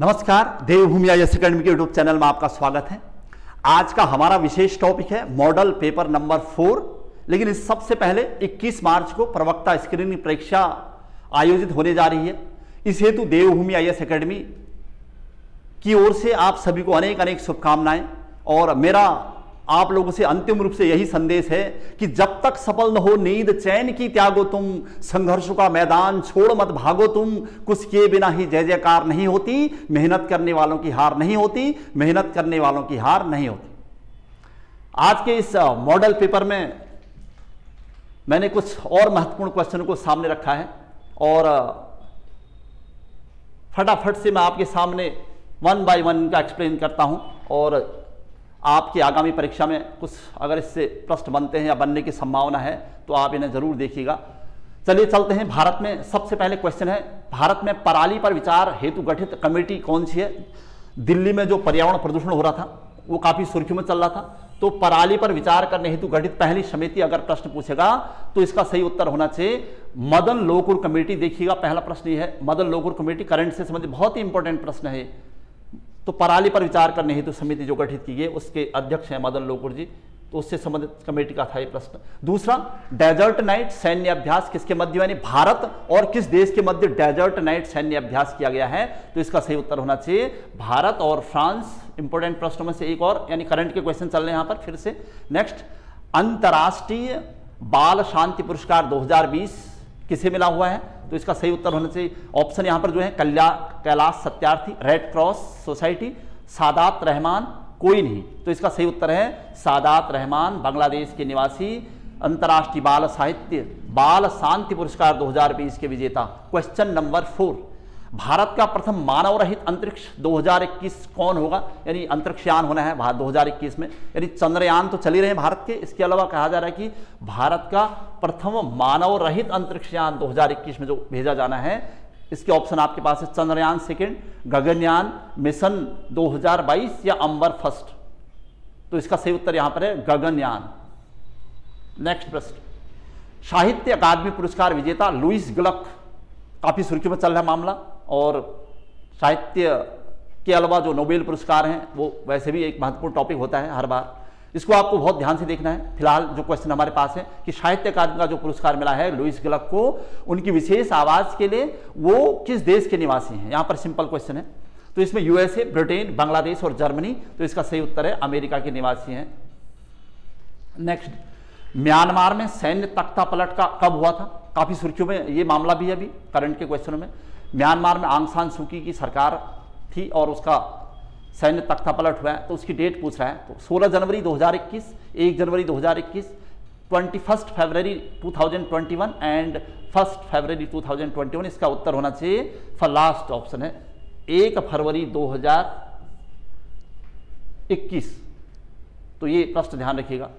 नमस्कार Devbhoomi S academy के YouTube channel में आपका स्वागत है। आज का हमारा विशेष टॉपिक है मॉडल पेपर नंबर फोर लेकिन इस सबसे पहले 21 मार्च को प्रवक्ता स्क्रीनिंग परीक्षा आयोजित होने जा रही है। इस हेतु देवभूमि आई एस अकेडमी की ओर से आप सभी को अनेक अनेक शुभकामनाएँ। और मेरा आप लोगों से अंतिम रूप से यही संदेश है कि जब तक सफल न हो नींद चैन की त्यागो तुम, संघर्षों का मैदान छोड़ मत भागो तुम। कुछ किए बिना ही जय जयकार नहीं होती, मेहनत करने वालों की हार नहीं होती, मेहनत करने वालों की हार नहीं होती। आज के इस मॉडल पेपर में मैंने कुछ और महत्वपूर्ण क्वेश्चन को सामने रखा है और फटाफट से मैं आपके सामने वन बाय वन का एक्सप्लेन करता हूँ और आपकी आगामी परीक्षा में कुछ अगर इससे प्रश्न बनते हैं या बनने की संभावना है तो आप इन्हें ज़रूर देखिएगा। चलिए चलते हैं भारत में। सबसे पहले क्वेश्चन है, भारत में पराली पर विचार हेतु गठित कमेटी कौन सी है? दिल्ली में जो पर्यावरण प्रदूषण हो रहा था, वो काफ़ी सुर्खियों में चल रहा था। तो पराली पर विचार करने हेतु गठित पहली समिति अगर प्रश्न पूछेगा तो इसका सही उत्तर होना चाहिए। मदन लोकुर कमेटी, देखिएगा, पहला प्रश्न ये है, मदन लोकुर कमेटी करंट से संबंधित बहुत ही इंपॉर्टेंट प्रश्न है तो पराली पर विचार करने हेतु समिति जो गठित की गई, उसके अध्यक्ष हैं मदन लोकुर जी तो उससे संबंधित कमेटी का था ये प्रश्न। दूसरा, डेजर्ट नाइट सैन्य अभ्यास किसके मध्य यानी भारत और किस देश के मध्य डेजर्ट नाइट सैन्य अभ्यास किया गया है? तो इसका सही उत्तर होना चाहिए, भारत और फ्रांस इंपोर्टेंट प्रश्नों में से एक और, यानी करंट के क्वेश्चन चल रहे हैं यहाँ पर फिर से। नेक्स्ट अंतर्राष्ट्रीय बाल शांति पुरस्कार 2020 किसे मिला हुआ है? तो इसका सही उत्तर होना चाहिए ऑप्शन यहाँ पर जो है, कल्या, Kailash Satyarthi, Red Cross society, Sadat Rahman, कोई नहीं। तो इसका सही उत्तर है, सादात रहमान, बांग्लादेश के निवासी, अंतर्राष्ट्रीय बाल साहित्य, बाल शांति पुरस्कार 2020 के विजेता। क्वेश्चन नंबर फोर भारत का प्रथम मानव रहित अंतरिक्ष 2021 कौन होगा? यानी अंतरिक्षयान होना है भारत 2021 में। यानी चंद्रयान तो चल ही रहे हैं भारत के। इसके अलावा कहा जा रहा है कि भारत का प्रथम मानव रहित अंतरिक्षयान 2021 में जो भेजा जाना है, इसके ऑप्शन आपके पास है चंद्रयान सेकेंड गगनयान मिशन 2022 या अंबर फ़र्स्ट तो इसका सही उत्तर यहाँ पर है गगनयान। नेक्स्ट प्रश्न। साहित्य अकादमी पुरस्कार विजेता लुइस ग्लक। काफ़ी सुर्खियों में चल रहा है मामला। और साहित्य के अलावा जो नोबेल पुरस्कार हैं, वो वैसे भी एक महत्वपूर्ण टॉपिक होता है हर बार। इसको आपको बहुत ध्यान से देखना है। फ़िलहाल जो क्वेश्चन हमारे पास है कि साहित्य अकादमी का जो पुरस्कार मिला है लुइस गलक को, उनकी विशेष आवाज़ के लिए वो किस देश के निवासी हैं? यहाँ पर सिंपल क्वेश्चन है। तो इसमें यूएसए ब्रिटेन बांग्लादेश और जर्मनी तो इसका सही उत्तर है, अमेरिका के निवासी हैं। नेक्स्ट म्यांमार में सैन्य तख्ता पलट का कब हुआ था? काफ़ी सुर्खियों में ये मामला भी है अभी करंट के क्वेश्चनों में। म्यांमार में आंग सान सूकी की सरकार थी और उसका सैन्य तख्ता पलट हुआ है तो उसकी डेट पूछ रहा है। तो 16 जनवरी 2021 1 जनवरी 2021 twenty first February 2021 and first February 2021 इसका उत्तर होना चाहिए। फॉर लास्ट ऑप्शन है, एक फरवरी 2021 तो ये प्रश्न ध्यान रखिएगा।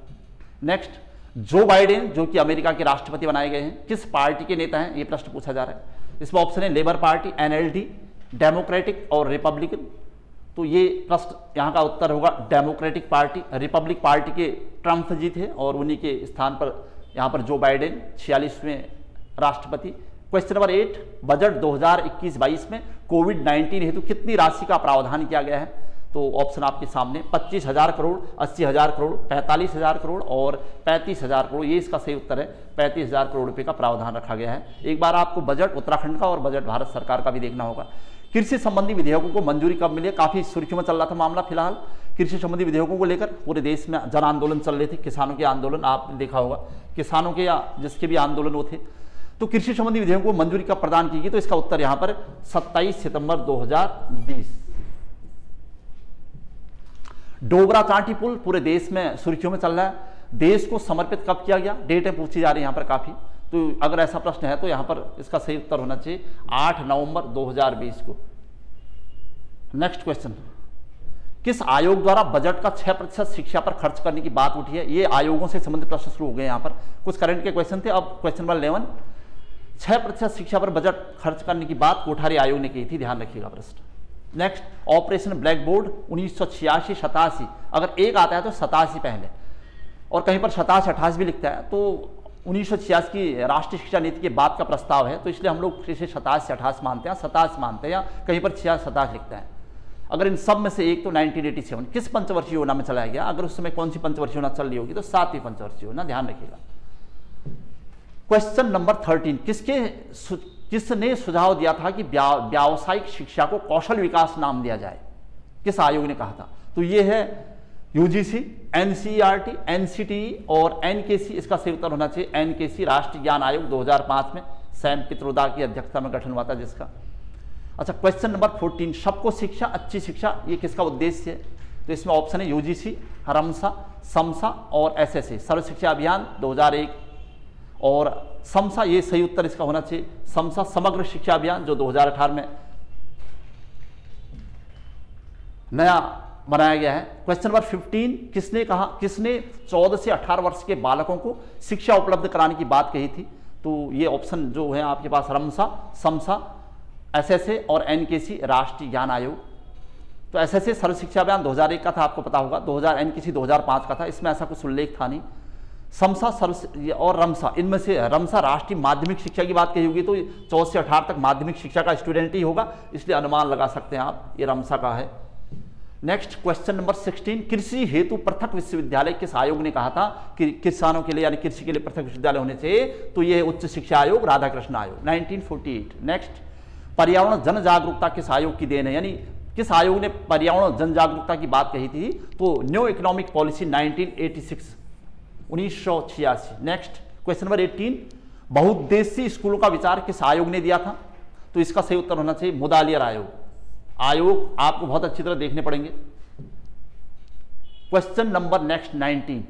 नेक्स्ट जो बाइडेन जो कि अमेरिका के राष्ट्रपति बनाए गए हैं, किस पार्टी के नेता हैं, ये प्रश्न पूछा जा रहा है। इसमें ऑप्शन है लेबर पार्टी एनएलडी डेमोक्रेटिक और रिपब्लिकन तो ये प्रश्न यहाँ का उत्तर होगा डेमोक्रेटिक पार्टी रिपब्लिक पार्टी के ट्रंप जी थे और उन्हीं के स्थान पर यहाँ पर जो बाइडेन छियालीसवें राष्ट्रपति। क्वेश्चन नंबर एट बजट 2021-22 में कोविड 19 हेतु कितनी राशि का प्रावधान किया गया है? तो ऑप्शन आपके सामने, पच्चीस हज़ार करोड़, अस्सी हज़ार करोड़, पैंतालीस हज़ार करोड़ और पैंतीस हज़ार करोड़, ये इसका सही उत्तर है। पैंतीस हज़ार करोड़ रुपए का प्रावधान रखा गया है। एक बार आपको बजट उत्तराखंड का और बजट भारत सरकार का भी देखना होगा। कृषि संबंधी विधेयकों को मंजूरी कब मिली काफ़ी सुर्खियों में चल रहा था मामला फ़िलहाल। कृषि संबंधी विधेयकों को लेकर पूरे देश में जन आंदोलन चल रहे थे। किसानों के आंदोलन आपने देखा होगा। किसानों के या जिसके भी आंदोलन वो थे। तो कृषि संबंधी विधेयकों को मंजूरी कब प्रदान की गई? तो इसका उत्तर यहाँ पर 27 सितंबर 2020 डोबरा कांटी पुल पूरे देश में सुर्खियों में चल रहा है। देश को समर्पित कब किया गया? डेटें पूछी जा रही है यहाँ पर काफ़ी। तो अगर ऐसा प्रश्न है तो यहाँ पर इसका सही उत्तर होना चाहिए। 8 नवंबर 2020 को। नेक्स्ट क्वेश्चन किस आयोग द्वारा बजट का 6 प्रतिशत शिक्षा पर खर्च करने की बात उठी है? ये आयोगों से संबंधित प्रश्न शुरू हो गए यहाँ पर। कुछ करंट के क्वेश्चन थे। अब क्वेश्चन नंबर इलेवन छह प्रतिशत शिक्षा पर बजट खर्च करने की बात कोठारी आयोग ने की थी। ध्यान रखिएगा प्रश्न। नेक्स्ट ऑपरेशन ब्लैक बोर्ड उन्नीस सौ सतासी। अगर एक आता है तो सतासी पहले। और कहीं पर सतासी, अठासी भी लिखता है तो उन्नीस की राष्ट्रीय शिक्षा नीति के बाद का प्रस्ताव है तो इसलिए हम लोग इसे सताश से अठास मानते हैं सताश मानते हैं, या कहीं पर छियास सताश लिखते हैं। अगर इन सब में से एक तो 1987 किस पंचवर्षीय योजना में चलाया गया? अगर उस समय कौन सी पंचवर्षीय योजना चल रही होगी तो सातवीं पंचवर्षीय योजना, ध्यान रखिएगा। क्वेश्चन नंबर थर्टीन किसके किसने सुझाव दिया था कि व्यावसायिक शिक्षा को कौशल विकास नाम दिया जाए। किस आयोग ने कहा था? तो ये है यूजीसी एनसीईआरटी एनसीटी और एनकेसी इसका सही उत्तर होना चाहिए। एनकेसी राष्ट्रीय ज्ञान आयोग 2005 में, सैम पित्रोदा की अध्यक्षता में गठन हुआ था जिसका। अच्छा क्वेश्चन नंबर 14 सबको शिक्षा, अच्छी शिक्षा, ये किसका उद्देश्य है? तो इसमें ऑप्शन है यूजीसी रमसा समसा और एसएसए सर्व शिक्षा अभियान 2001 और समसा ये सही उत्तर इसका होना चाहिए। समसा समग्र शिक्षा अभियान जो 2018 में नया बनाया गया है। क्वेश्चन नंबर 15 किसने कहा, किसने 14 से 18 वर्ष के बालकों को शिक्षा उपलब्ध कराने की बात कही थी? तो ये ऑप्शन जो है आपके पास रमसा, समसा एसएसए और एनकेसी राष्ट्रीय ज्ञान आयोग। तो एसएसए सर्व शिक्षा अभियान 2001 का था, आपको पता होगा। 2000 एनकेसी 2005 का था। इसमें ऐसा कुछ उल्लेख था नहीं। समसा सर्व और रमसा, इनमें से रमसा राष्ट्रीय माध्यमिक शिक्षा की बात कही होगी तो चौदह से अठारह तक माध्यमिक शिक्षा का स्टूडेंट ही होगा, इसलिए अनुमान लगा सकते हैं आप, ये रमसा का है। नेक्स्ट क्वेश्चन नंबर 16 कृषि हेतु पृथक विश्वविद्यालय किस आयोग ने कहा था? कि किसानों के लिए यानी कृषि के लिए पृथक विश्वविद्यालय होने चाहिए तो ये उच्च शिक्षा आयोग, राधाकृष्ण आयोग 1948 नेक्स्ट पर्यावरण जन जागरूकता किस आयोग की देन है? यानी किस आयोग ने पर्यावरण जन जागरूकता की बात कही थी? तो new economic policy 1986 1986 next question number 18 बहुउद्देशीय स्कूलों का विचार किस आयोग ने दिया था? तो इसका सही उत्तर होना चाहिए मुदालियर आयोग। आयोग आपको बहुत अच्छी तरह देखने पड़ेंगे। Question number next 19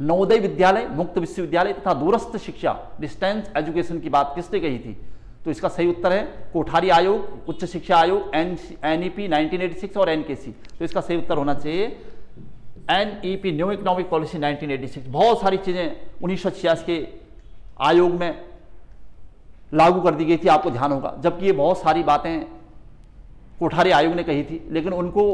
Navodaya Vidyalaya, मुक्त विश्वविद्यालय तथा दूरस्थ शिक्षा डिस्टेंस एजुकेशन की बात किसने कही थी? तो इसका सही उत्तर है कोठारी आयोग, उच्च शिक्षा आयोग एन एनईपी 1986 और एनकेसी तो इसका सही उत्तर होना चाहिए एनईपी न्यू इकोनॉमिक पॉलिसी 1986 बहुत सारी चीज़ें उन्नीस के आयोग में लागू कर दी गई थी, आपको ध्यान होगा। जबकि ये बहुत सारी बातें कोठारी आयोग ने कही थी, लेकिन उनको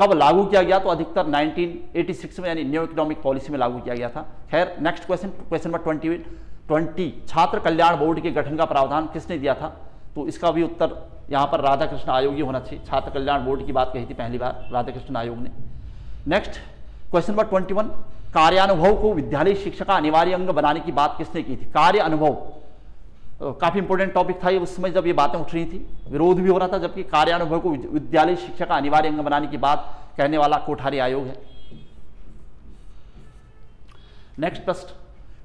कब लागू किया गया तो अधिकतर 1986 में, यानी न्यू इकोनॉमिक पॉलिसी में लागू किया गया था। खैर next question question number twenty twenty छात्र कल्याण बोर्ड के गठन का प्रावधान किसने दिया था? तो इसका भी उत्तर यहाँ पर राधाकृष्ण आयोग ही होना चाहिए। छात्र कल्याण बोर्ड की बात कही थी पहली बार राधाकृष्ण आयोग ने। Next question number twenty one कार्यानुभव को विद्यालय शिक्षा का अनिवार्य अंग बनाने की बात किसने की थी कार्य अनुभव काफ़ी इंपॉर्टेंट टॉपिक था ये उस समय जब ये बातें उठ रही थी। विरोध भी हो रहा था, जबकि कार्यानुभव को विद्यालय शिक्षा का अनिवार्य अंग बनाने की बात कहने वाला कोठारी आयोग है। नेक्स्ट प्रश्न.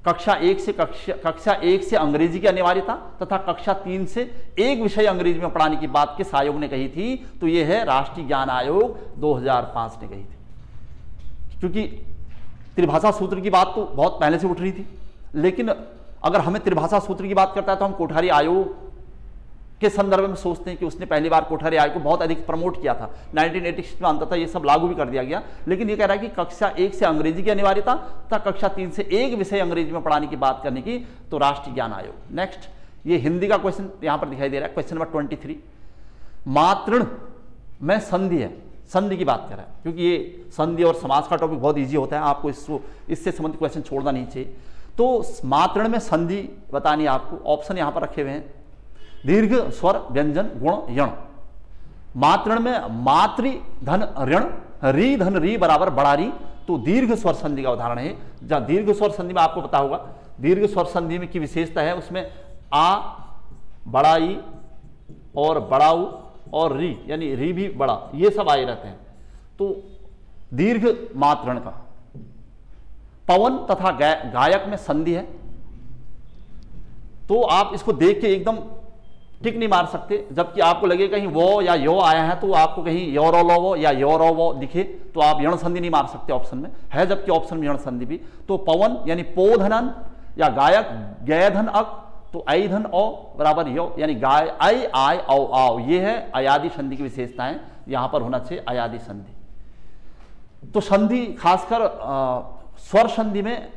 कक्षा एक से कक्षा कक्षा एक से अंग्रेज़ी की अनिवार्यता तथा कक्षा तीन से एक विषय अंग्रेज़ी में पढ़ाने की बात किस आयोग ने कही थी? तो यह है राष्ट्रीय ज्ञान आयोग 2005 ने कही थी। क्योंकि त्रिभाषा सूत्र की बात तो बहुत पहले से उठ रही थी। लेकिन अगर हमें त्रिभाषा सूत्र की बात करता है तो हम कोठारी आयोग के संदर्भ में सोचते हैं कि उसने पहली बार कोठारी आयोग को बहुत अधिक प्रमोट किया था। 1986 में अंततः ये सब लागू भी कर दिया गया। लेकिन ये कह रहा है कि कक्षा एक से अंग्रेज़ी की अनिवार्यता तथा कक्षा तीन से एक विषय अंग्रेज़ी में पढ़ाने की बात करने की तो राष्ट्रीय ज्ञान आयोग। नेक्स्ट ये हिंदी का क्वेश्चन यहाँ पर दिखाई दे रहा है। क्वेश्चन नंबर ट्वेंटी मातृण में संधि है। संधि की बात कर रहा है क्योंकि ये संधि और समाज का टॉपिक बहुत ईजी होता है, आपको इसको, इससे संबंधित क्वेश्चन छोड़ना नहीं चाहिए। तो मातृण में संधि बतानी आपको ऑप्शन यहाँ पर रखे हुए हैं। दीर्घ स्वर व्यंजन गुण यण। मातृण में मातृ धन ऋण, री धन री बराबर बड़ा री तो दीर्घ स्वर संधि का उदाहरण है। जहाँ दीर्घ स्वर संधि में आपको पता होगा, दीर्घ स्वर संधि में की विशेषता है, उसमें आ, बड़ाई और बड़ाऊ और री यानी री भी बड़ा ये सब आए रहते हैं। तो दीर्घ मात्रण का। पवन तथा गाय, गायक में संधि है। तो आप इसको देख के एकदम टिक नहीं मार सकते जबकि आपको लगे कहीं वो या यो आया है तो आपको कहीं योरोलोवो या योरोवो दिखे तो आप यण संधि नहीं मार सकते ऑप्शन में। है जबकि ऑप्शन में यण संधि भी। तो पवन यानी पोधनन या गायक गैधन अक तो आई धन ओ बराबर यो, यानी गाय, आई, आय, औ आओ ये है अयादि संधि की विशेषताएँ, यहाँ पर होना चाहिए अयादि संधि। तो संधि खासकर स्वर संधि में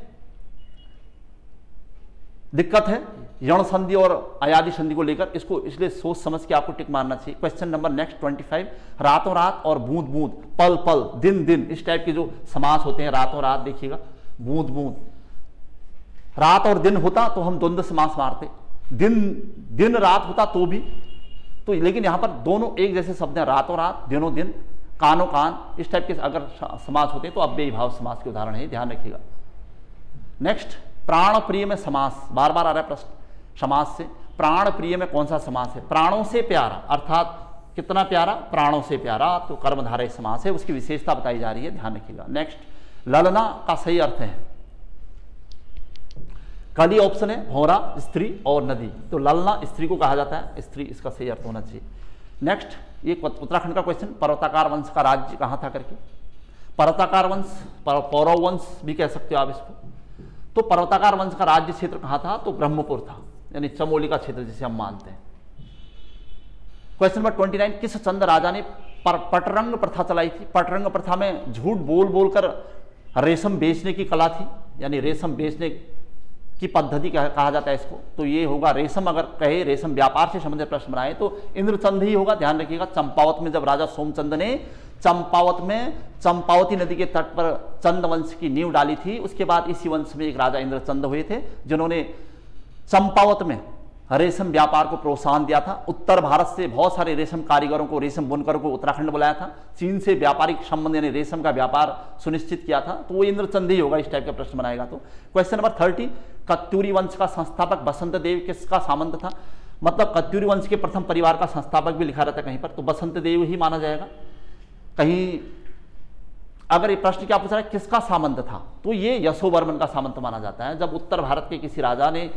दिक्कत है यण संधि और अयादि संधि को लेकर, इसको इसलिए सोच समझ के आपको टिक मारना चाहिए। क्वेश्चन नंबर नेक्स्ट 25 रातों रात और बूंद बूंद पल पल दिन दिन इस टाइप के जो समास होते हैं रातों रात देखिएगा बूंद बूंद रात और दिन होता तो हम द्वंद्व समास मारते। दिन दिन रात होता तो भी। तो लेकिन यहाँ पर दोनों एक जैसे शब्द हैं, रातों रात, दिनों दिन, कानो कान, इस टाइप के अगर समास होते तो अव्ययी भाव समास के उदाहरण है, ध्यान रखिएगा। नेक्स्ट प्राण प्रिय में समास बार बार आ रहा है प्रश्न, समास से। प्राण प्रिय में कौन सा समास है? प्राणों से प्यारा, अर्थात कितना प्यारा? प्राणों से प्यारा तो कर्मधारय समास है, उसकी विशेषता बताई जा रही है, ध्यान रखिएगा। नेक्स्ट, ललना का सही अर्थ है। कली ऑप्शन है, भौरा, स्त्री और नदी। तो ललना स्त्री को कहा जाता है। स्त्री, इसका सही अर्थ होना चाहिए। नेक्स्ट ये उत्तराखंड का क्वेश्चन पर्वताकार वंश का राज्य कहाँ था करके? पर्वताकार वंश पौरव वंश भी कह सकते हो आप इसको। तो पर्वताकार वंश का राज्य क्षेत्र कहाँ था? तो ब्रह्मपुर था, यानी चमोली का क्षेत्र जिसे हम मानते हैं। क्वेश्चन नंबर ट्वेंटी नाइन किस चंद राजा ने पटरंग प्रथा चलाई थी? पटरंग प्रथा में झूठ बोल बोलकर रेशम बेचने की कला थी, यानी रेशम बेचने की पद्धति कहा जाता है इसको तो ये होगा रेशम। अगर कहे रेशम व्यापार से संबंधित प्रश्न बनाए तो इंद्रचंद ही होगा। ध्यान रखिएगा, चंपावत में जब राजा सोमचंद ने चंपावत में चंपावती नदी के तट पर चंद वंश की नींव डाली थी, उसके बाद इसी वंश में एक राजा इंद्रचंद हुए थे, जिन्होंने चंपावत में रेशम व्यापार को प्रोत्साहन दिया था। उत्तर भारत से बहुत सारे रेशम कारीगरों को, रेशम बुनकरों को उत्तराखंड बुलाया था। चीन से व्यापारिक संबंध यानी रेशम का व्यापार सुनिश्चित किया था। तो वो इंद्रचंद ही होगा इस टाइप का प्रश्न बनाएगा तो। क्वेश्चन नंबर थर्टी कत्यूरी वंश का संस्थापक बसंत देव किसका सामंत था? मतलब कत्यूरी वंश के प्रथम परिवार का संस्थापक भी लिखा रहता कहीं पर तो बसंत देव ही माना जाएगा। कहीं अगर ये प्रश्न क्या पूछ रहा है, किसका सामंत था? तो ये यशोवर्मन का सामंत माना जाता है। जब उत्तर भारत के किसी राजा ने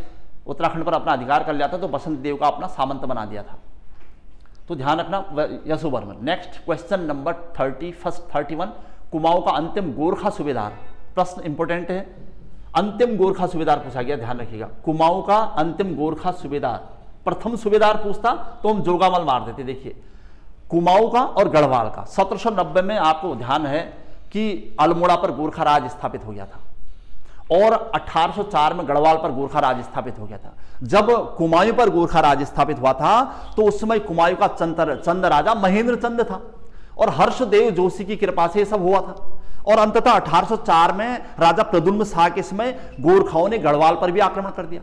उत्तराखंड पर अपना अधिकार कर लिया था तो बसंत देव का अपना सामंत बना दिया था। तो ध्यान रखना Yashovarman. Next question number thirty first thirty one Kumaon का अंतिम गोरखा सुबेदार। प्रश्न इंपोर्टेंट है। अंतिम गोरखा सुबेदार पूछा गया, ध्यान रखिएगा। कुमाऊं का अंतिम गोरखा सुबेदार। प्रथम सुबेदार पूछता तो हम जोगामल मार देते, देखिए। कुमाऊं का और गढ़वाल का। सत्रह सौ नब्बे में आपको ध्यान है कि अल्मोड़ा पर गोरखा राज स्थापित हो गया था। और 1804 में गढ़वाल पर गोरखा राज स्थापित हो गया था। जब कुमायूं पर गोरखा राज स्थापित हुआ था तो उस समय कुमायूं का चंद्र चंद राजा महेंद्र चंद था और हर्षदेव जोशी की कृपा से यह सब हुआ था। और अंततः 1804 में राजा प्रदुम्न शाह के समय गोरखाओं ने गढ़वाल पर भी आक्रमण कर दिया।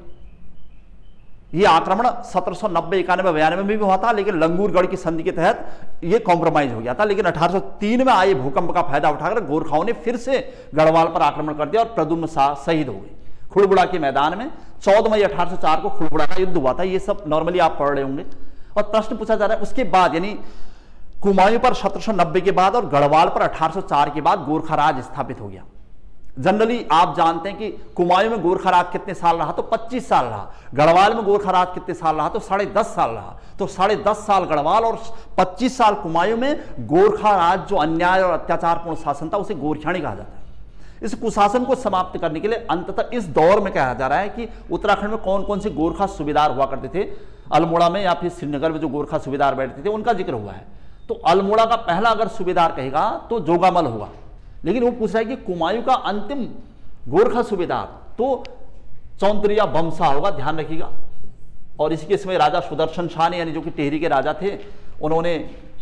ये आक्रमण सत्रह सौ नब्बे इक्यानवे बयानवे में भी हुआ था, लेकिन लंगूरगढ़ की संधि के तहत ये कॉम्प्रोमाइज हो गया था। लेकिन 1803 में आए भूकंप का फ़ायदा उठाकर गोरखाओं ने फिर से गढ़वाल पर आक्रमण कर दिया और प्रदुम्न शाह शहीद हो गए खुड़बुड़ा के मैदान में चौदह मई अठारह सौ चार को खुड़बुड़ा का युद्ध हुआ था। ये सब नॉर्मली आप पढ़ रहे होंगे। और प्रश्न पूछा जा रहा है, उसके बाद, यानी कुमायूं पर सत्रह सौ नब्बे के बाद और गढ़वाल पर अठारह सौ चार के बाद गोरखा राज स्थापित हो गया। जनरली आप जानते हैं कि कुमायूं में गोरखा राज कितने साल रहा? तो 25 साल रहा। गढ़वाल में गोरखा राज कितने साल रहा? तो साढ़े दस साल रहा। तो साढ़े दस साल गढ़वाल और 25 साल कुमायूं में गोरखा राज जो अन्याय और अत्याचारपूर्ण शासन था, उसे गोरखियाणी कहा जाता है। इस कुशासन को समाप्त करने के लिए अंततः इस दौर में कहा जा रहा है कि उत्तराखंड में कौन कौन से गोरखा सुबेदार हुआ करते थे? अल्मोड़ा में या फिर श्रीनगर में जो गोरखा सुबेदार बैठते थे, उनका ज़िक्र हुआ है। तो अल्मोड़ा का पहला अगर सुबेदार कहेगा तो जोगामल होगा। लेकिन वो पूछ रहा है कि कुमायूं का अंतिम गोरखा सुबेदार तो चौंतरिया बमसा होगा, ध्यान रखिएगा। और इसी के समय राजा सुदर्शन शाह ने, यानी जो कि टेहरी के राजा थे, उन्होंने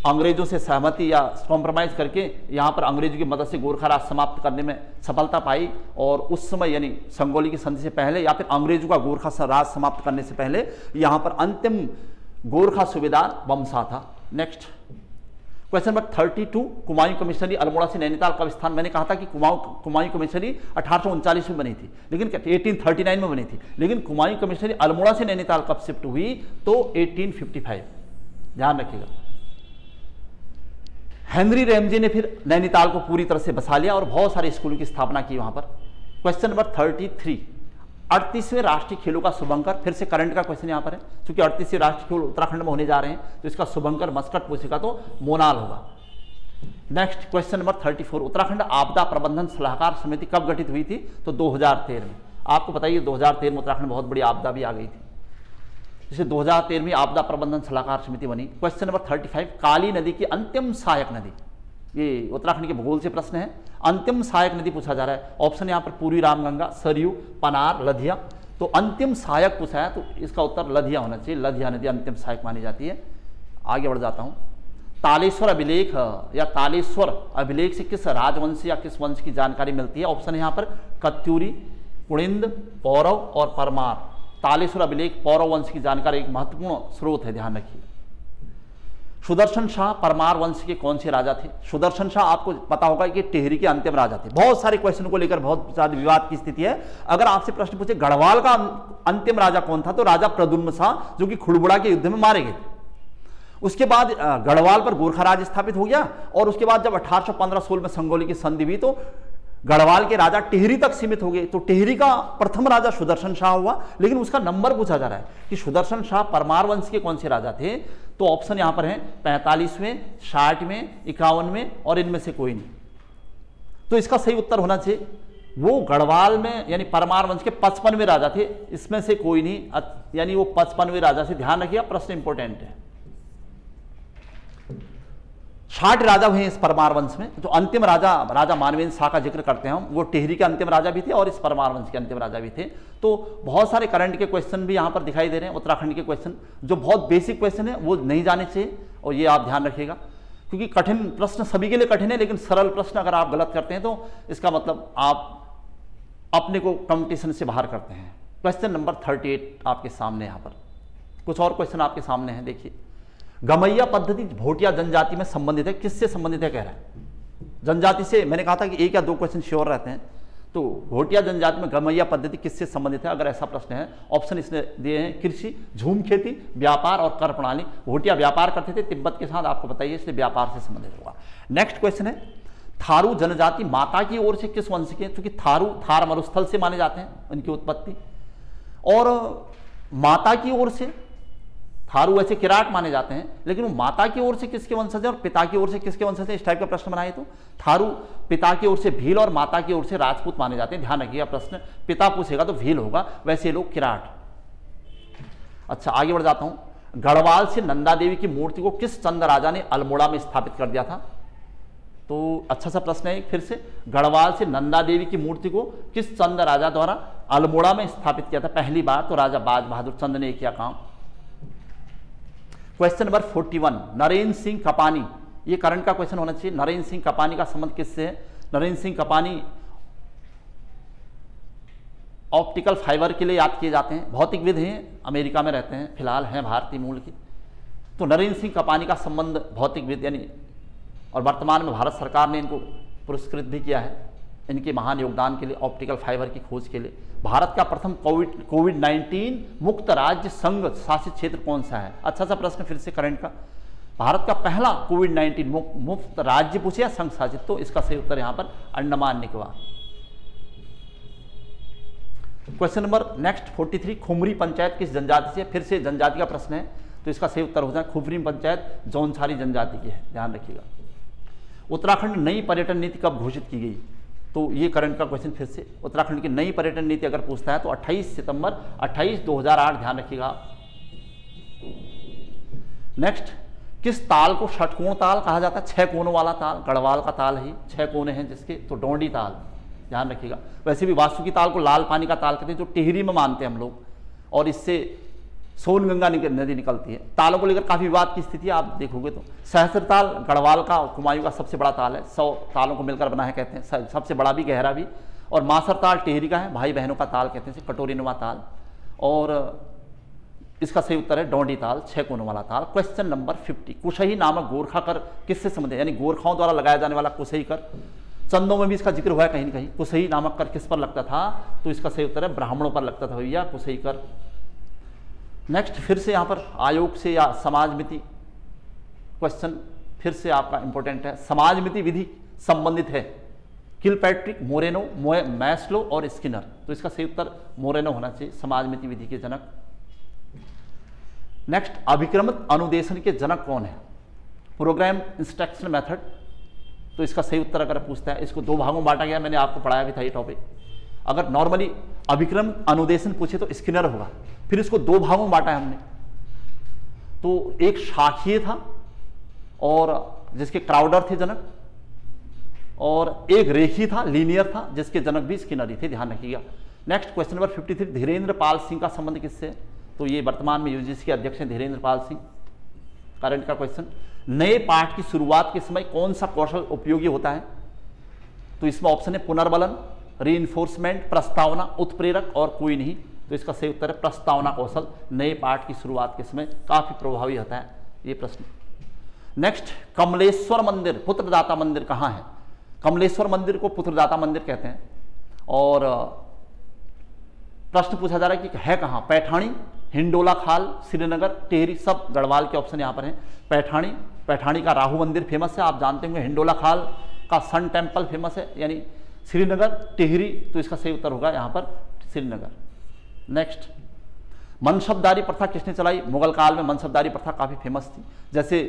अंग्रेज़ों से सहमति या कॉम्प्रोमाइज करके यहाँ पर अंग्रेज़ों की मदद से गोरखा राज समाप्त करने में सफलता पाई। और उस समय, यानी संगोली की संधि से पहले, या फिर अंग्रेज़ों का गोरखा राज समाप्त करने से पहले, यहाँ पर अंतिम गोरखा सुबेदार बमसा था। Next question number thirty two Kumaon commissionery Almora से नैनीताल का स्थान, मैंने कहा था कि कुमाऊं कुमायूं कमिश्नरी अठारह में बनी थी, लेकिन 1839 में बनी थी। लेकिन कुमायूं कमिश्नरी अल्मोड़ा से नैनीताल कब शिफ्ट हुई? तो 1855 ध्यान रखिएगा। हेनरी रेमजी ने फिर नैनीताल को पूरी तरह से बसा लिया और बहुत सारे स्कूलों की स्थापना की वहाँ पर। क्वेश्चन नंबर थर्टी थ्री अड़तीसवें राष्ट्रीय खेलों का शुभंकर, फिर से करंट का क्वेश्चन यहाँ पर है, क्योंकि अड़तीसवें राष्ट्रीय खेल उत्तराखंड में होने जा रहे हैं तो इसका शुभंकर मस्कट पूछेगा तो मोनाल होगा। Next question number thirty four Uttarakhand आपदा प्रबंधन सलाहकार समिति कब गठित हुई थी? तो 2013 में। आपको बताइए 2013 में उत्तराखंड बहुत बड़ी आपदा भी आ गई थी। जिसे 2013 में आपदा प्रबंधन सलाहकार समिति बनी। क्वेश्चन नंबर 35 काली नदी की अंतिम सहायक नदी। ये उत्तराखंड के भूगोल से प्रश्न है। अंतिम सहायक नदी पूछा जा रहा है। ऑप्शन यहाँ पर पूरी रामगंगा, सरयू, पनार, लधिया। तो अंतिम सहायक पूछा है तो इसका उत्तर लधिया होना चाहिए। लधिया नदी अंतिम सहायक मानी जाती है। आगे बढ़ जाता हूँ। तालेश्वर अभिलेख, या तालेश्वर अभिलेख से किस राजवंश या किस वंश की जानकारी मिलती है? ऑप्शन यहाँ पर कत्यूरी, कुणिंद, पौरव और परमार। तालेश्वर अभिलेख पौरव वंश की जानकारी एक महत्वपूर्ण स्रोत है, ध्यान रखिए। सुदर्शन शाह परमार वंश के कौन से राजा थे? सुदर्शन शाह आपको पता होगा कि टेहरी के अंतिम राजा थे। बहुत सारे क्वेश्चन को लेकर बहुत ज़्यादा विवाद की स्थिति है। अगर आपसे प्रश्न पूछे, गढ़वाल का अंतिम राजा कौन था? तो राजा प्रदुम्न शाह, जो कि खुड़बुड़ा के युद्ध में मारे गए थे। उसके बाद गढ़वाल पर गोरखा राज स्थापित हो गया और उसके बाद जब अठारह सौ पंद्रह सोलह में संगोली की संधि हुई तो गढ़वाल के राजा टेहरी तक सीमित हो गए। तो टेहरी का प्रथम राजा सुदर्शन शाह हुआ, लेकिन उसका नंबर पूछा जा रहा है कि सुदर्शन शाह परमार वंश के कौन से राजा थे? तो ऑप्शन यहाँ पर है, पैंतालीसवें, साठवें, इक्यावनवें और इनमें से कोई नहीं। तो इसका सही उत्तर होना चाहिए। वो गढ़वाल में, यानी परमार वंश के पचपनवे राजा थे, इसमें से कोई नहीं। यानी वो पचपनवे राजा से ध्यान रखिए प्रश्न इंपॉर्टेंट है। साठ राजा हुए इस परमार वंश में। जो अंतिम राजा राजा मानवेंद्र शाह का ज़िक्र करते हैं हम। वो टेहरी के अंतिम राजा भी थे और इस परमार वंश के अंतिम राजा भी थे। तो बहुत सारे करंट के क्वेश्चन भी यहाँ पर दिखाई दे रहे हैं, उत्तराखंड के क्वेश्चन। जो बहुत बेसिक क्वेश्चन है, वो नहीं जाने चाहिए और ये आप ध्यान रखिएगा। क्योंकि कठिन प्रश्न सभी के लिए कठिन है, लेकिन सरल प्रश्न अगर आप गलत करते हैं तो इसका मतलब आप अपने को कंपटीशन से बाहर करते हैं। क्वेश्चन नंबर थर्टी आपके सामने यहाँ पर। कुछ और क्वेश्चन आपके सामने हैं, देखिए। गमैया पद्धति भोटिया जनजाति में संबंधित है। किससे संबंधित है, कह रहा है? जनजाति से, मैंने कहा था कि एक या दो क्वेश्चन श्योर रहते हैं। तो भोटिया जनजाति में गमैया पद्धति किससे संबंधित है? अगर ऐसा प्रश्न है ऑप्शन इसने दिए हैं, कृषि, झूम खेती, व्यापार और कर प्रणाली। भोटिया व्यापार करते थे, तिब्बत के साथ, आपको बताइए, इसलिए व्यापार से संबंधित होगा। नेक्स्ट क्वेश्चन है, थारू जनजाति माता की ओर से किस वंश के क्योंकि थारू, थार मरुस्थल से माने जाते हैं, उनकी उत्पत्ति। और माता की ओर से थारू ऐसे किराट माने जाते हैं, लेकिन वो माता की ओर से किसके वंशज है और पिता की ओर से किसके वंशज है इस टाइप का प्रश्न बनाए तो? थारू पिता की ओर से भील और माता की ओर से राजपूत माने जाते हैं, ध्यान रखिएगा प्रश्न। पिता पूछेगा तो भील होगा, वैसे लोग किराट। अच्छा आगे बढ़ जाता हूँ। गढ़वाल से नंदा देवी की मूर्ति को किस चंद राजा ने अल्मोड़ा में स्थापित कर दिया था? तो अच्छा सा प्रश्न है फिर से। गढ़वाल से नंदा देवी की मूर्ति को किस चंद राजा द्वारा अल्मोड़ा में स्थापित किया था? पहली बार तो राजा बाज बहादुर चंद ने किया काम। Question number forty one Narendra Singh Kapany ये करंट का क्वेश्चन होना चाहिए। नरेंद्र सिंह कपानी का संबंध किससे है? नरेंद्र सिंह कपानी ऑप्टिकल फाइबर के लिए याद किए जाते हैं। भौतिकविद हैं। अमेरिका में रहते हैं। फ़िलहाल हैं भारतीय मूल के। तो नरेंद्र सिंह कपानी का संबंध भौतिकविद यानी और वर्तमान में भारत सरकार ने इनको पुरस्कृत भी किया है। इनके महान योगदान के लिए ऑप्टिकल फाइबर की खोज के लिए। भारत का प्रथम कोविड कोविड नाइन्टीन मुक्त राज्य संघ शासित क्षेत्र कौन सा है? अच्छा सा प्रश्न फिर से करंट का। भारत का पहला कोविड नाइन्टीन मुक्त राज्य पूछे या संघ शासित? तो इसका सही उत्तर यहाँ पर Andaman, Nicobar. Question number next 43 खुमरी पंचायत किस जनजाति से? फिर से जनजाति का प्रश्न है तो इसका सही उत्तर हो जाए, खुमरी पंचायत जौनसारी जनजाति की है, ध्यान रखिएगा। उत्तराखंड नई पर्यटन नीति कब घोषित की गई? तो ये करंट का क्वेश्चन फिर से, उत्तराखंड की नई पर्यटन नीति अगर पूछता है तो 28 सितंबर 28 2008 ध्यान रखिएगा नेक्स्ट किस ताल को षटकोण ताल कहा जाता है? छह कोनों वाला ताल, गढ़वाल का ताल ही, छह कोने हैं जिसके तो डोंडी ताल, ध्यान रखिएगा। वैसे भी वास्तुकी ताल को लाल पानी का ताल कहते हैं, जो टिहरी में मानते हैं हम लोग। और इससे सोनगंगा नदी निकलती है। तालों को लेकर काफ़ी विवाद की स्थिति आप देखोगे तो। सहस्त्र ताल गढ़वाल का और कुमायूं का सबसे बड़ा ताल है। सौ तालों को मिलकर बना है कहते हैं। सबसे बड़ा भी, गहरा भी। और मासर ताल टेहरी का है भाई बहनों का ताल कहते हैं कटोरी नुमा ताल। और इसका सही उत्तर है, डोंडी ताल, छह कोनों वाला ताल। क्वेश्चन नंबर फिफ्टी कुशही नामक गोरखा कर किससे संबंधित यानी गोरखाओं द्वारा लगाया जाने वाला कुशही कर। चंदों में भी इसका ज़िक्र हुआ है कहीं ना कहीं। कुशही नामक कर किस पर लगता था? तो इसका सही उत्तर है, ब्राह्मणों पर लगता था भैया कुशही कर। नेक्स्ट फिर से यहाँ पर आयोग से या समाज मिति क्वेश्चन फिर से आपका इंपॉर्टेंट है। समाज मिति विधि संबंधित है। किलपैट्रिक मोरेनो मोए मैस्लो और स्किनर तो इसका सही उत्तर मोरेनो होना चाहिए समाज मिति विधि के जनक। नेक्स्ट अभिक्रमित अनुदेशन के जनक कौन है? प्रोग्राम इंस्ट्रक्शन मेथड तो इसका सही उत्तर अगर पूछता है, इसको दो भागों में बांटा गया, मैंने आपको पढ़ाया भी था ये टॉपिक अगर नॉर्मली अभिक्रम अनुदेशन पूछे तो स्किनर होगा। फिर इसको दो भागों में बांटा है हमने। तो एक शाखीय था और जिसके क्राउडर थे जनक, और एक रेखी था लीनियर था, जिसके जनक भी स्किनर ही थे, ध्यान रखिएगा। Next question number 53 Dhirendra Pal Singh का संबंध किससे? तो ये वर्तमान में यूजीसी के अध्यक्ष हैं धीरेन्द्र पाल सिंह। करंट का क्वेश्चन नए पाठ की शुरुआत के समय कौन सा कौशल उपयोगी होता है? तो इसमें ऑप्शन है पुनर्बलन री प्रस्तावना, उत्प्रेरक और कोई नहीं। तो इसका सही उत्तर है प्रस्तावना कौशल। नए पाठ की शुरुआत के समय काफ़ी प्रभावी होता है ये प्रश्न। नेक्स्ट कमलेश्वर मंदिर, पुत्रदाता मंदिर कहाँ है? कमलेश्वर मंदिर को पुत्रदाता मंदिर कहते हैं। और प्रश्न पूछा जा रहा है कि है कहाँ? पैठाणी, हिंडोला खाल, श्रीनगर, टेहरी, सब गढ़वाल के ऑप्शन यहाँ पर हैं। पैठाणी पैठानी का राहु मंदिर फ़ेमस है। आप जानते होंगे हिंडोला खाल का सन टेंपल फ़ेमस है। यानी श्रीनगर, टिहरी तो इसका सही उत्तर होगा यहाँ पर श्रीनगर। नेक्स्ट मनसबदारी प्रथा किसने चलाई? मुगल काल में मनसबदारी प्रथा काफ़ी फ़ेमस थी। जैसे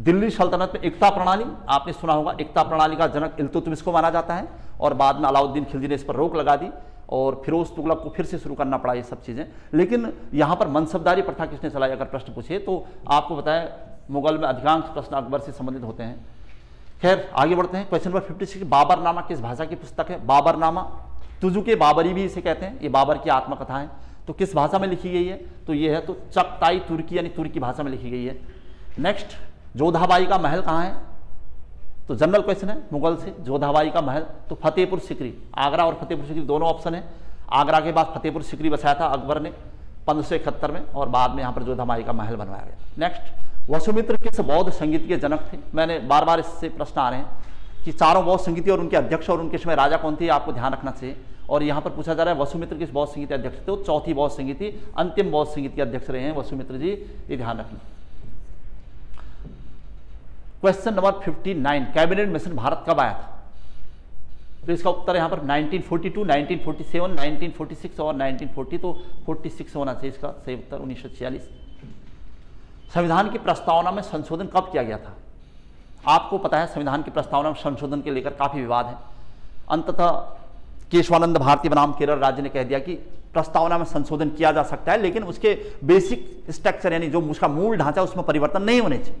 दिल्ली सल्तनत में एकता प्रणाली, आपने सुना होगा, एकता प्रणाली का जनक इल्तुतमिश को माना जाता है, और बाद में अलाउद्दीन खिलजी ने इस पर रोक लगा दी, और फिरोज तुगलक को फिर से शुरू करना पड़ा ये सब चीज़ें। लेकिन यहाँ पर मनसबदारी प्रथा किसने चलाई, अगर प्रश्न पूछे तो आपको बताया मुगल में अधिकांश प्रश्न अकबर से संबंधित होते हैं। खैर, आगे बढ़ते हैं। Question number fifty six Baburnama किस भाषा की पुस्तक है? बाबरनामा, तुजु के बाबरी भी इसे कहते हैं। ये बाबर की आत्मकथा है। तो किस भाषा में लिखी गई है? तो ये है तो चकताई तुर्की, यानी तुर्की भाषा में लिखी गई है। नेक्स्ट जोधाबाई का महल कहाँ है? तो जनरल क्वेश्चन है, मुगल से। जोधाबाई का महल तो फतेहपुर सिकरी। आगरा और फतेहपुर सिकरी दोनों ऑप्शन है। आगरा के बाद फतेहपुर सिकरी बसाया था अकबर ने। पंद्रह में और बाद में यहाँ पर जोधाबाई का महल बनवाया गया। नेक्स्ट वसुमित्र किस बौद्ध संगीत के जनक थे? मैंने बार बार इससे प्रश्न आ रहे हैं कि चारों बौद्ध संगीति और उनके अध्यक्ष और उनके समय राजा कौन थे आपको ध्यान रखना चाहिए। और यहाँ पर पूछा जा रहा है, वसुमित्र किस बौद्ध संगीत अध्यक्ष थे? तो चौथी बौद्ध संगीति, अंतिम बौद्ध संगीत के अध्यक्ष रहे हैं वसुमित्र जी, ये ध्यान रखना। Question number 59 cabinet mission Bharat कब आया था? तो इसका उत्तर यहाँ पर 1942, 1947, 1946 और 1940 तो 46 होना चाहिए इसका सही उत्तर 1946 संविधान की प्रस्तावना में संशोधन कब किया गया था? आपको पता है संविधान की प्रस्तावना में संशोधन के लेकर काफ़ी विवाद है। अंततः केशवानंद भारती बनाम केरल राज्य ने कह दिया कि प्रस्तावना में संशोधन किया जा सकता है लेकिन उसके बेसिक स्ट्रक्चर यानी जो उसका मूल ढांचा उसमें परिवर्तन नहीं होने चाहिए।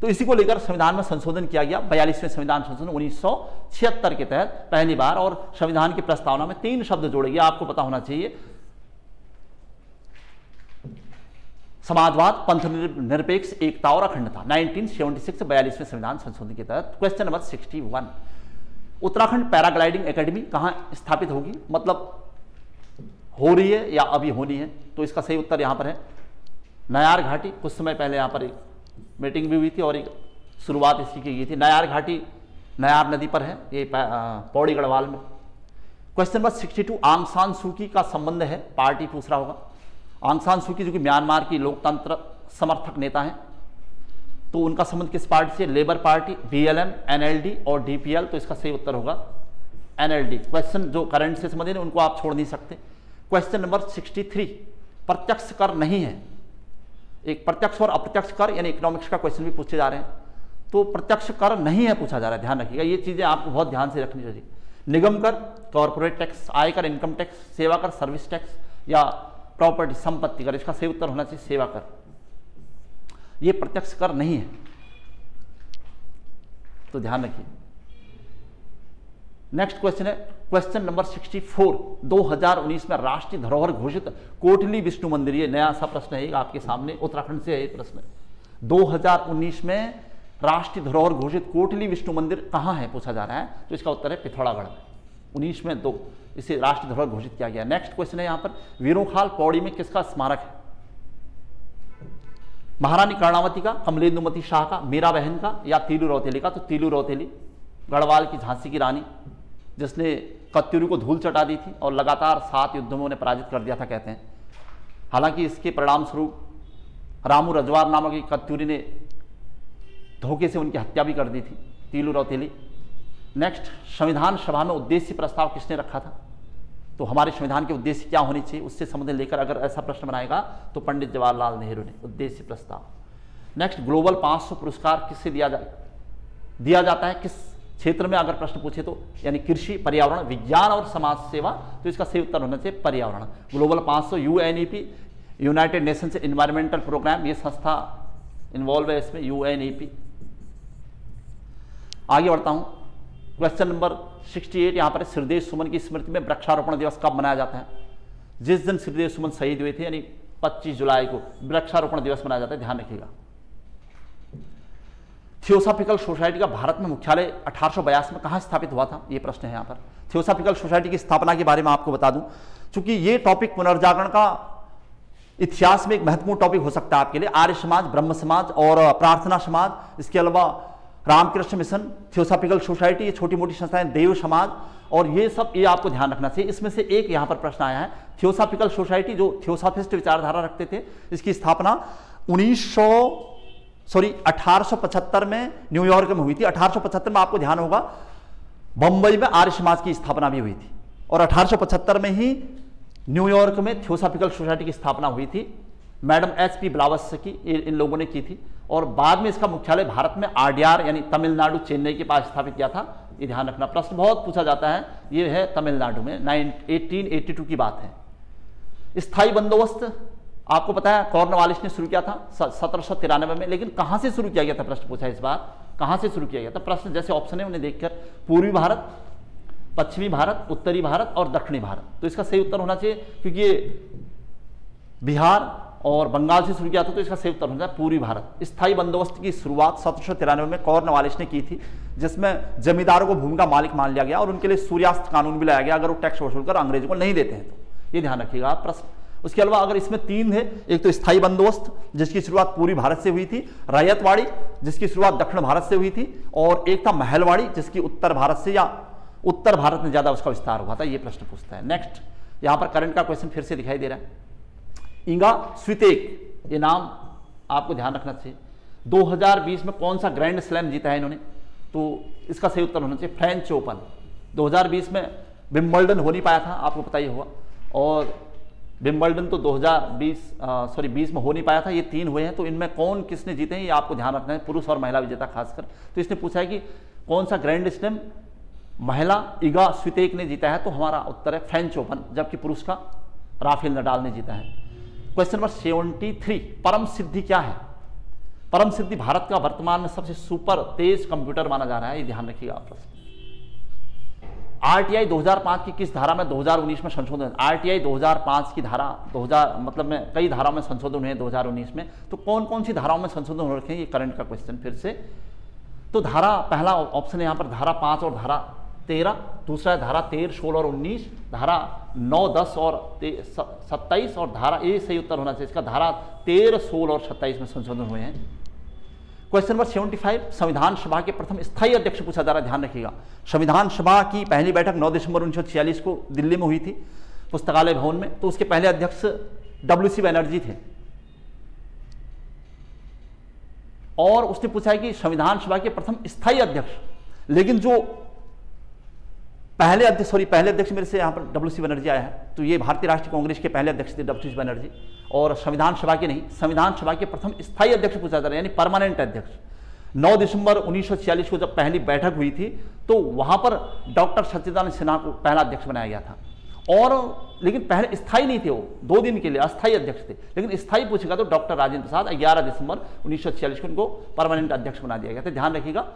तो इसी को लेकर संविधान में संशोधन किया गया। बयालीसवें संविधान संशोधन उन्नीस सौ छिहत्तर के तहत पहली बार, और संविधान की प्रस्तावना में तीन शब्द जोड़े गए। आपको पता होना चाहिए, समाजवाद पंथ निरपेक्ष एकता और अखंडता। 1976 बयालीसवें संविधान संशोधन के तहत question number 61 Uttarakhand paragliding academy कहाँ स्थापित होगी? मतलब हो रही है या अभी होनी है? तो इसका सही उत्तर यहाँ पर है। नयार घाटी, कुछ समय पहले यहाँ पर मीटिंग भी हुई थी और एक शुरुआत इसकी की गई थी। नयार घाटी, नयार नदी पर है, ये पौड़ी गढ़वाल में। Question number sixty two Aung San Suu Kyi का संबंध है? पार्टी पूछ रहा होगा। आंगसान सूकी जो कि म्यांमार की लोकतंत्र समर्थक नेता हैं तो उनका संबंध किस पार्टी से? लेबर पार्टी बीएलएम एनएलडी और डीपीएल तो इसका सही उत्तर होगा एनएलडी क्वेश्चन जो करंट से संबंधित उनको आप छोड़ नहीं सकते। क्वेश्चन नंबर 63 प्रत्यक्ष कर नहीं है। एक प्रत्यक्ष और अप्रत्यक्ष कर, यानी इकोनॉमिक्स का क्वेश्चन भी पूछे जा रहे हैं। तो प्रत्यक्ष कर नहीं है पूछा जा रहा है, ध्यान रखिएगा। ये चीज़ें आपको बहुत ध्यान से रखनी चाहिए। निगम कर कॉरपोरेट टैक्स आयकर इनकम टैक्स सेवा कर सर्विस टैक्स या प्रॉपर्टी संपत्ति कर, इसका सही उत्तर होना चाहिए, सेवा कर। ये प्रत्यक्ष कर नहीं है। तो ध्यान रखिए। नेक्स्ट क्वेश्चन है क्वेश्चन नंबर 64 2019 में राष्ट्रीय धरोहर घोषित, कोटली विष्णु मंदिर, ये नया सा प्रश्न है आपके सामने, उत्तराखंड से है प्रश्न। 2019 में राष्ट्रीय धरोहर घोषित, कोटली विष्णु मंदिर कहाँ है, पूछा जा रहा है तो इसका उत्तर है पिथौरागढ़ में। उन्नीस में दो, इसे राष्ट्रीय धरोहर घोषित किया गया। नेक्स्ट क्वेश्चन है यहाँ पर, वीरोखाल पौड़ी में किसका स्मारक है? महारानी कर्णावती का कमलेंदुमती शाह का, मीरा बहन का, या तीलू रौतेली का? तो तीलू रौतेली, गढ़वाल की झांसी की रानी, जिसने कत्यूरी को धूल चटा दी थी और लगातार सात युद्धों में उन्हें पराजित कर दिया था, कहते हैं। हालाँकि इसके परिणाम स्वरूप रामू रजवार नामक एक कत्यूरी ने धोखे से उनकी हत्या भी कर दी थी, तीलू रौतेली। नेक्स्ट संविधान सभा में उद्देश्य प्रस्ताव किसने रखा था? तो हमारे संविधान के उद्देश्य क्या होने चाहिए, उससे संबंधित लेकर अगर ऐसा प्रश्न बनाएगा तो पंडित जवाहरलाल नेहरू ने उद्देश्य प्रस्ताव। नेक्स्ट ग्लोबल 500 पुरस्कार किससे दिया जा, दिया जाता है, किस क्षेत्र में अगर प्रश्न पूछे तो यानी कृषि, पर्यावरण, विज्ञान और समाज सेवा तो इसका सही उत्तर होना चाहिए पर्यावरण। Global 500 UNEP United Nations environmental programme ये संस्था इन्वॉल्व है इसमें यूएनईपी आगे बढ़ता हूँ। क्वेश्चन नंबर 68 यहाँ पर श्रीदेव सुमन की स्मृति में वृक्षारोपण दिवस कब मनाया जाता है? जिस दिन श्रीदेव सुमन शहीद हुए थे, यानी 25 जुलाई को, वृक्षारोपण दिवस मनाया जाता है, ध्यान रखिएगा। थियोसाफिकल सोसाइटी का भारत में मुख्यालय अठारह में कहाँ स्थापित हुआ था? ये प्रश्न है यहाँ पर। थियोसॉफिकल सोसाइटी की स्थापना के बारे में आपको बता दूँ। चूँकि ये टॉपिक पुनर्जागरण का इतिहास में एक महत्वपूर्ण टॉपिक हो सकता है आपके लिए। आर्य समाज, ब्रह्म समाज और प्रार्थना समाज, इसके अलावा रामकृष्ण मिशन थियोसॉफिकल सोसाइटी ये छोटी मोटी संस्थाएँ, देव समाज और ये सब, ये आपको ध्यान रखना चाहिए। इसमें से एक यहाँ पर प्रश्न आया है। थियोसॉफिकल सोसाइटी जो थियोसॉफिस्ट विचारधारा रखते थे, इसकी स्थापना 1900 सॉरी 1875 में न्यूयॉर्क में हुई थी। 1875 में आपको ध्यान होगा, बंबई में आर्य समाज की स्थापना भी हुई थी। और 1875 में ही न्यूयॉर्क में थियोसॉफिकल सोसाइटी की स्थापना हुई थी। मैडम एच पी ब्लावस की इन लोगों ने की थी। और बाद में इसका मुख्यालय भारत में आरडीआर, यानी तमिलनाडु, चेन्नई के पास स्थापित किया था। ये ध्यान रखना, प्रश्न बहुत पूछा जाता है। ये है तमिलनाडु में, नाइन, एटीन की बात है। स्थायी बंदोबस्त आपको पता है कॉर्नवालिस ने शुरू किया था सत्रह सौ तिरानवे में, लेकिन कहाँ से शुरू किया गया था प्रश्न पूछा इस बार? कहाँ से शुरू किया गया था प्रश्न? जैसे ऑप्शन है, उन्हें देखकर पूर्वी भारत, पश्चिमी भारत, उत्तरी भारत और दक्षिणी भारत। तो इसका सही उत्तर होना चाहिए, क्योंकि बिहार और बंगाल से शुरू किया था तो इसका सही उत्तर होना चाहिए पूर्वी भारत। स्थायी बंदोबस्त की शुरुआत सत्रह सौ तिरानवे में कॉर्नवालिस ने की थी, जिसमें जमींदारों को भूमि का मालिक मान लिया गया और उनके लिए सूर्यास्त कानून भी लाया गया, अगर वो टैक्स वसूल कर अंग्रेज़ों को नहीं देते हैं तो। ये ध्यान रखिएगा प्रश्न। उसके अलावा अगर इसमें तीन है, एक तो स्थायी बंदोबस्त, जिसकी शुरुआत पूरी भारत से हुई थी, रैयतवाड़ी, जिसकी शुरुआत दक्षिण भारत से हुई थी, और एक था महलवाड़ी, जिसकी उत्तर भारत से या उत्तर भारत में ज़्यादा उसका विस्तार हुआ था, ये प्रश्न पूछता है। नेक्स्ट यहाँ पर करंट का क्वेश्चन फिर से दिखाई दे रहा है। इंगा स्वितेक, ये नाम आपको ध्यान रखना चाहिए। 2020 में कौन सा ग्रैंड स्लैम जीता है इन्होंने? तो इसका सही उत्तर होना चाहिए फ्रेंच ओपन 2020 में विम्बल्डन हो नहीं पाया था, आपको पता ही होगा। और विम्बल्डन तो 2020 सॉरी 20 में हो नहीं पाया था, ये तीन हुए हैं तो इनमें कौन किसने जीते हैं, ये आपको ध्यान रखना है, पुरुष और महिला विजेता खासकर। तो इसने पूछा है कि कौन सा ग्रैंड स्लैम महिला इगा स्वितेक ने जीता है तो हमारा उत्तर है फ्रेंच ओपन, जबकि पुरुष का राफेल नडाल ने जीता है। क्वेश्चन नंबर सेवेंटी थ्री परम सिद्धि क्या है? परम सिद्धि भारत का वर्तमान में सबसे सुपर तेज कंप्यूटर माना जा रहा है, ये ध्यान रखिएगा प्रश्न आरटीआई 2005 की किस धारा में 2019 में संशोधन? आरटीआई 2005 की धारा 2000 मतलब में कई धाराओं में संशोधन हुए 2019 में। तो कौन कौन सी धाराओं में संशोधन हो रखे हैं? ये करंट का क्वेश्चन फिर से। तो धारा पहला ऑप्शन है यहाँ पर, धारा पाँच और धारा तेरह, दूसरा है धारा तेरह, सोलह और उन्नीस, धारा नौ, दस और सत्ताईस और धारा ए सही उत्तर होना चाहिए। इसका धारा तेरह, सोलह और सत्ताईस में संशोधन हुए हैं। क्वेश्चन नंबर 75 संविधान सभा के प्रथम स्थायी अध्यक्ष पूछा जा रहा ध्यान रखिएगा। संविधान सभा की पहली बैठक 9 दिसंबर उन्नीस सौ छियालीस को दिल्ली में हुई थी, पुस्तकालय भवन में। तो उसके पहले अध्यक्ष डब्ल्यू सी बनर्जी थे। और उसने पूछा है कि संविधान सभा के प्रथम स्थायी अध्यक्ष, लेकिन जो पहले अध्यक्ष, सॉरी, पहले अध्यक्ष मेरे से यहाँ पर डब्ल्यू सी बनर्जी आया है तो ये भारतीय राष्ट्रीय कांग्रेस के पहले अध्यक्ष थे डब्ल्यू सी बनर्जी और संविधान सभा के नहीं, संविधान सभा के प्रथम स्थायी अध्यक्ष पूछा जा रहा है, यानी परमानेंट अध्यक्ष। 9 दिसंबर 1946 को जब पहली बैठक हुई थी तो वहाँ पर डॉक्टर सच्चिदानंद सिन्हा को पहला अध्यक्ष बनाया गया था। और, लेकिन पहले स्थायी नहीं थे वो, दो दिन के लिए अस्थायी अध्यक्ष थे। लेकिन स्थायी पूछेगा तो डॉक्टर राजेंद्र प्रसाद, ग्यारह दिसंबर उन्नीस सौ छियालीस को उनको परमानेंट अध्यक्ष बना दिया गया था। ध्यान रखिएगा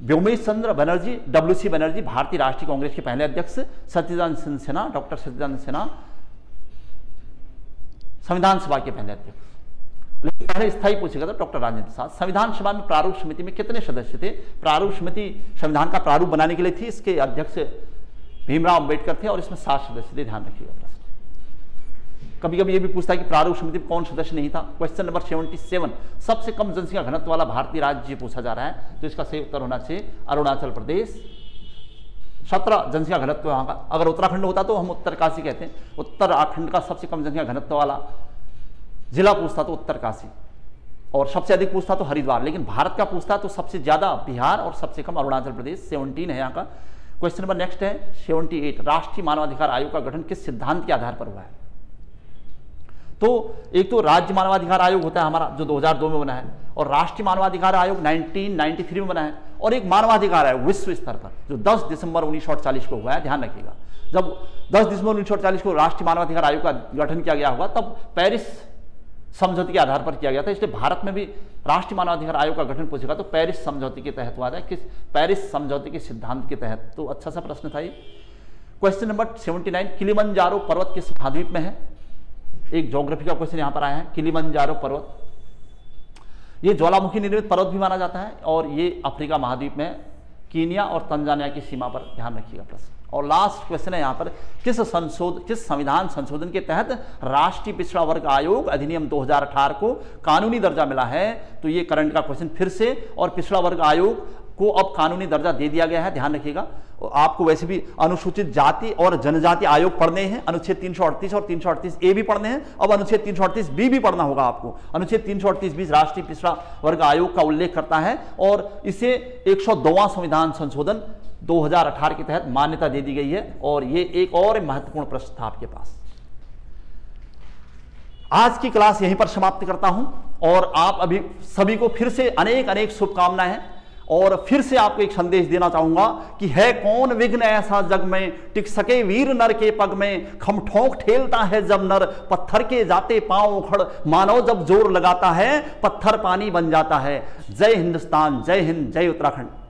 व्योमेश चंद्र बनर्जी, डब्ल्यू सी बनर्जी, भारतीय राष्ट्रीय कांग्रेस के पहले अध्यक्ष, सच्चिदानंद सिन्हा, डॉक्टर सच्चिदानंद सिन्हा संविधान सभा के पहले अध्यक्ष लेकिन पहले स्थायी पूछेगा था डॉक्टर राजेंद्र प्रसाद संविधान सभा में प्रारूप समिति में कितने सदस्य थे? प्रारूप समिति संविधान का प्रारूप बनाने के लिए थी, इसके अध्यक्ष भीमराव अंबेडकर थे और इसमें सात सदस्य थे, ध्यान रखिएगा प्रश्न। कभी कभी ये भी पूछता है कि प्रारूप समिति में कौन सदस्य नहीं था? क्वेश्चन नंबर सेवेंटी सेवन सबसे कम जनसंख्या घनत्व वाला भारतीय राज्य पूछा जा रहा है तो इसका सही उत्तर होना चाहिए, अरुणाचल प्रदेश। सत्रह जनसंख्या घनत्व वहाँ का। अगर उत्तराखंड होता तो हम उत्तरकाशी कहते हैं। उत्तराखंड का सबसे कम जनसंख्या घनत्व वाला जिला पूछता तो उत्तरकाशी। और सबसे अधिक पूछता तो हरिद्वार। लेकिन भारत का पूछता तो सबसे ज़्यादा बिहार और सबसे कम अरुणाचल प्रदेश। सेवनटीन है यहाँ का। क्वेश्चन नंबर नेक्स्ट है। Seventy eight. राष्ट्रीय मानवाधिकार आयोग का गठन किस सिद्धांत के आधार पर हुआ है? तो एक तो राज्य मानवाधिकार आयोग होता है हमारा, जो 2002 में बना है। और राष्ट्रीय मानवाधिकार आयोग 1993 में बना है। और एक मानवाधिकार है विश्व स्तर पर, जो 10 दिसंबर उन्नीस को हुआ है, ध्यान रखिएगा। जब 10 दिसंबर उन्नीस को राष्ट्रीय मानवाधिकार आयोग का गठन किया गया होगा तब पेरिस समझौते के आधार पर किया गया था, इसलिए भारत में भी राष्ट्रीय मानवाधिकार आयोग का गठन पूछेगा तो पेरिस समझौते के तहत हुआ था, किस पेरिस समझौते के सिद्धांत के तहत? तो अच्छा सा प्रश्न था ये। क्वेश्चन नंबर 79 किलिमंजारो पर्वत किस महाद्वीप में है? एक जोग्राफी का क्वेश्चन यहाँ पर आया है, किलिमंजारो पर्वत। ये ज्वालामुखी निर्मित पर्वत भी माना जाता है और ये अफ्रीका महाद्वीप में कीनिया और तंजानिया की सीमा पर ध्यान रखिएगा प्रश्न। और लास्ट क्वेश्चन है यहाँ पर, किस संशोधन किस संविधान संशोधन के तहत राष्ट्रीय पिछड़ा वर्ग आयोग अधिनियम 2018 को कानूनी दर्जा मिला है? तो ये करंट का क्वेश्चन फिर से, और पिछड़ा वर्ग आयोग को अब कानूनी दर्जा दे दिया गया है, ध्यान रखिएगा। आपको वैसे भी अनुसूचित जाति और जनजाति आयोग पढ़ने हैं, अनुच्छेद तीन सौ अड़तीस और तीन सौ अड़तीस ए भी पढ़ने हैं, अब अनुच्छेद तीन सौ अड़तीस बी भी पढ़ना होगा आपको। अनुच्छेद तीन सौ अड़तीस बी राष्ट्रीय पिछड़ा वर्ग आयोग का उल्लेख करता है और इसे एक संविधान संशोधन 2018 के तहत मान्यता दे दी गई है और ये एक और महत्वपूर्ण प्रश्न था आपके पास। आज की क्लास यहीं पर समाप्त करता हूँ और आप अभी सभी को फिर से अनेक अनेक शुभकामनाएँ। और फिर से आपको एक संदेश देना चाहूँगा कि है कौन विघ्न ऐसा जग में? टिक सके वीर नर के पग में। खम ठोंक ठेलता है जब नर। पत्थर के जाते पाँव उखड़। मानव जब ज़ोर लगाता है, पत्थर पानी बन जाता है। जय हिंदुस्तान, जय हिंद, जय उत्तराखंड।